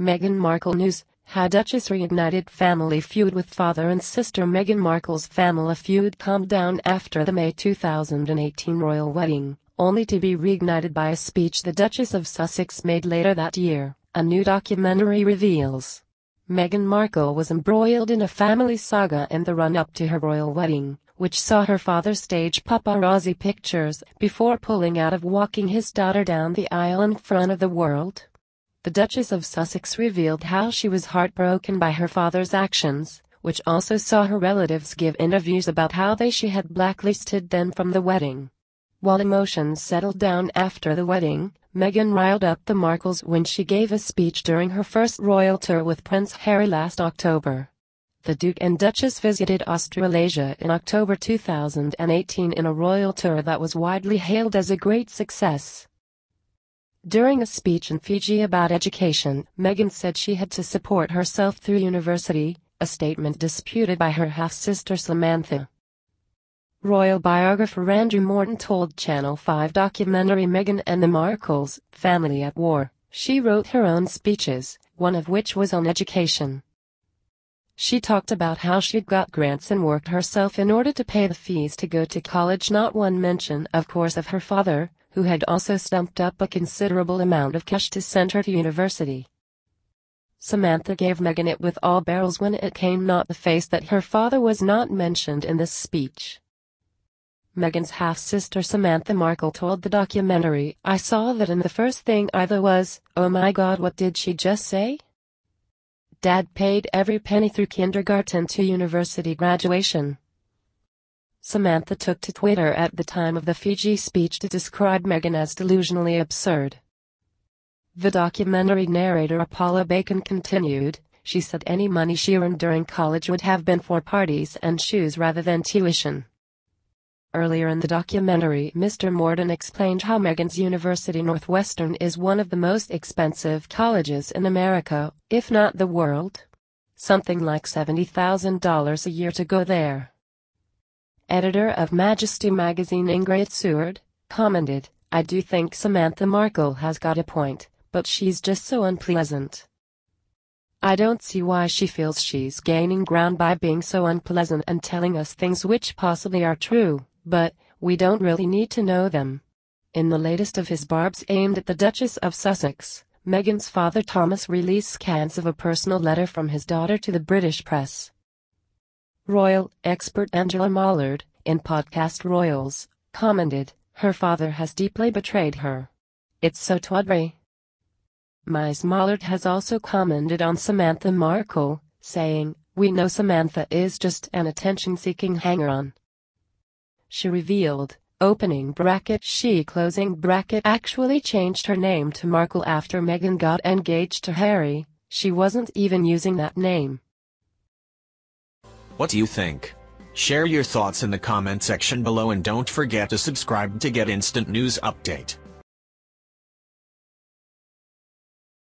Meghan Markle News How Duchess reignited family feud with father and sister Meghan Markle's family feud calmed down after the May 2018 royal wedding, only to be reignited by a speech the Duchess of Sussex made later that year, a new documentary reveals. Meghan Markle was embroiled in a family saga in the run-up to her royal wedding, which saw her father stage paparazzi pictures before pulling out of walking his daughter down the aisle in front of the world. The Duchess of Sussex revealed how she was heartbroken by her father's actions, which also saw her relatives give interviews about how they she had blacklisted them from the wedding. While emotions settled down after the wedding, Meghan riled up the Markles when she gave a speech during her first royal tour with Prince Harry last October. The Duke and Duchess visited Australasia in October 2018 in a royal tour that was widely hailed as a great success. During a speech in Fiji about education, Meghan said she had to support herself through university, a statement disputed by her half-sister Samantha. Royal biographer Andrew Morton told Channel 5 documentary Meghan and the Markles, Family at War. She wrote her own speeches, one of which was on education. She talked about how she'd got grants and worked herself in order to pay the fees to go to college not one mention of course of her father, who had also stumped up a considerable amount of cash to send her to university. Samantha gave Meghan it with all barrels when it came not the face that her father was not mentioned in this speech. Meghan's half-sister Samantha Markle told the documentary, I saw that and the first thing either was, oh my god what did she just say? Dad paid every penny through kindergarten to university graduation. Samantha took to Twitter at the time of the Fiji speech to describe Meghan as delusionally absurd. The documentary narrator Paula Bacon continued, she said any money she earned during college would have been for parties and shoes rather than tuition. Earlier in the documentary, Mr. Morton explained how Meghan's University Northwestern is one of the most expensive colleges in America, if not the world. Something like $70,000 a year to go there. Editor of Majesty magazine Ingrid Seward, commented, I do think Samantha Markle has got a point, but she's just so unpleasant. I don't see why she feels she's gaining ground by being so unpleasant and telling us things which possibly are true but we don't really need to know them. In the latest of his barbs aimed at the Duchess of Sussex, Meghan's father Thomas released scans of a personal letter from his daughter to the British press. Royal expert Angela Mollard, in podcast Royals, commented, her father has deeply betrayed her. It's so tawdry. Ms. Mollard has also commented on Samantha Markle, saying, we know Samantha is just an attention-seeking hanger-on she revealed, opening bracket she closing bracket actually changed her name to Markle after Meghan got engaged to Harry, she wasn't even using that name. What do you think? Share your thoughts in the comment section below and don't forget to subscribe to get instant news update.